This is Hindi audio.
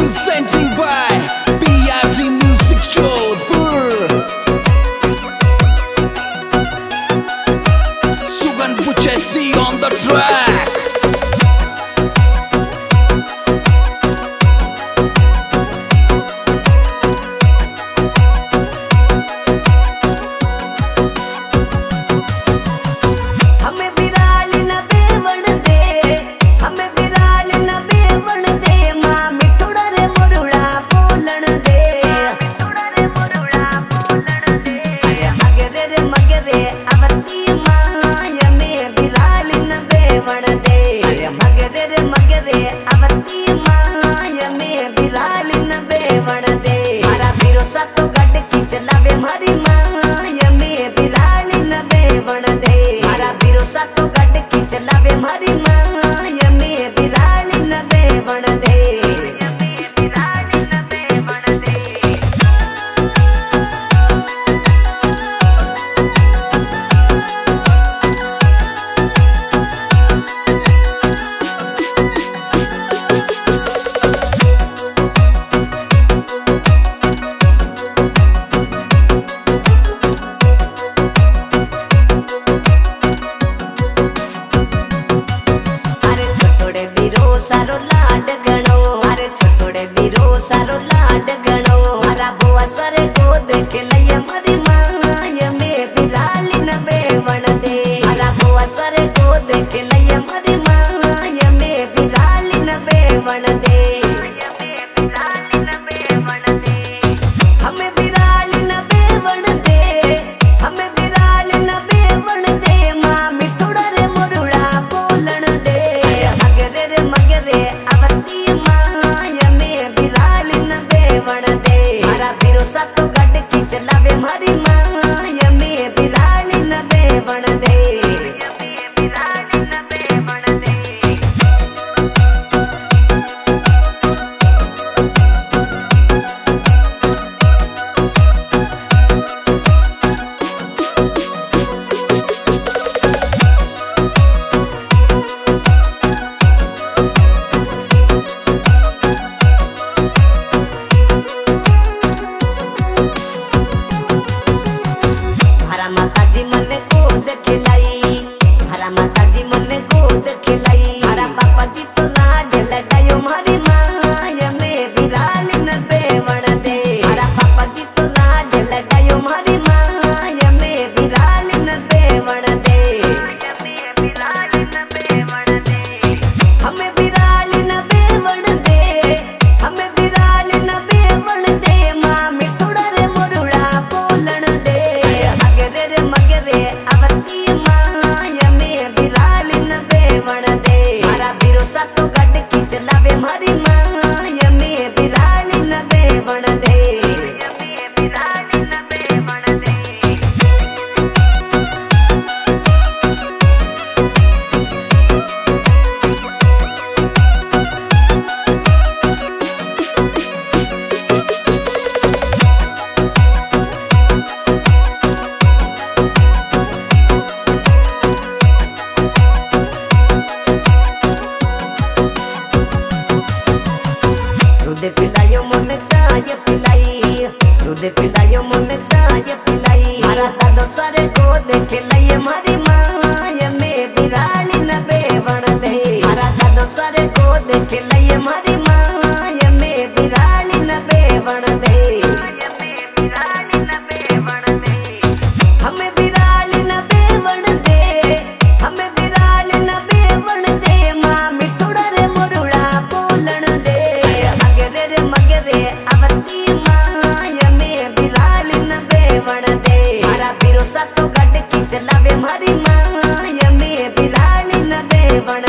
Presenting by போது கிளைய மதி மாயமே பிலாலின பேவனதே அரபு வசர கோது கிளைய மதி மாயமே பிலாலின பேவனதே दे पिलाइयो मन चाय पिलाई हरा दादो सारे को देखे लाइए मारी माय में बिराली न बेवण दे। हरा दादो सारे को देखे लाइए मारी माय में बिराली न बेवण दे। बिराली न दे। बिराली न बेवण दे। माँ मिठुड़ा रे दे। मगरे अवती ನಿನ್ನವೇ ಒಣದೆ ಮರ ಬಿರು ಸತ್ತು ಗಡ್ಡಕ್ಕಿ ಚೆಲ್ಲವೆ ಮರಿ ಮಾಯ ಮೇ ಬಿಲಾಳಿನವೇ ಒಣ